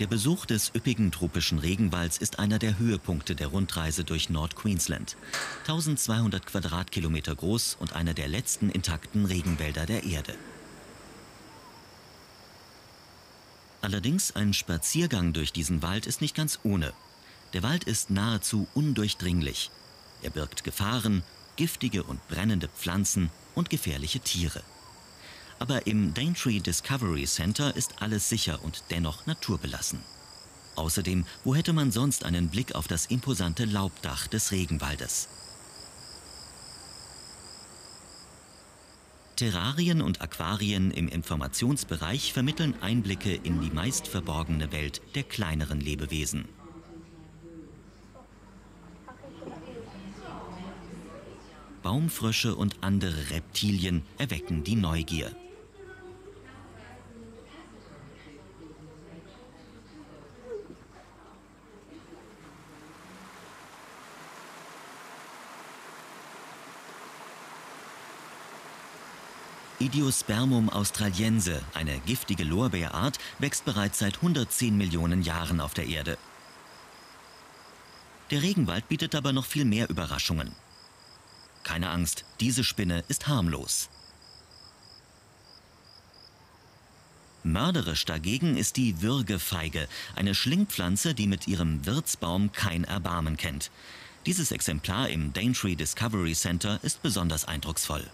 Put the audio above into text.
Der Besuch des üppigen tropischen Regenwalds ist einer der Höhepunkte der Rundreise durch Nord-Queensland. 1200 Quadratkilometer groß und einer der letzten intakten Regenwälder der Erde. Allerdings ein Spaziergang durch diesen Wald ist nicht ganz ohne. Der Wald ist nahezu undurchdringlich. Er birgt Gefahren, giftige und brennende Pflanzen und gefährliche Tiere. Aber im Daintree Discovery Center ist alles sicher und dennoch naturbelassen. Außerdem, wo hätte man sonst einen Blick auf das imposante Laubdach des Regenwaldes? Terrarien und Aquarien im Informationsbereich vermitteln Einblicke in die meist verborgene Welt der kleineren Lebewesen. Baumfrösche und andere Reptilien erwecken die Neugier. Idiospermum australiense, eine giftige Lorbeerart, wächst bereits seit 110 Millionen Jahren auf der Erde. Der Regenwald bietet aber noch viel mehr Überraschungen. Keine Angst, diese Spinne ist harmlos. Mörderisch dagegen ist die Würgefeige, eine Schlingpflanze, die mit ihrem Wirtsbaum kein Erbarmen kennt. Dieses Exemplar im Daintree Discovery Center ist besonders eindrucksvoll.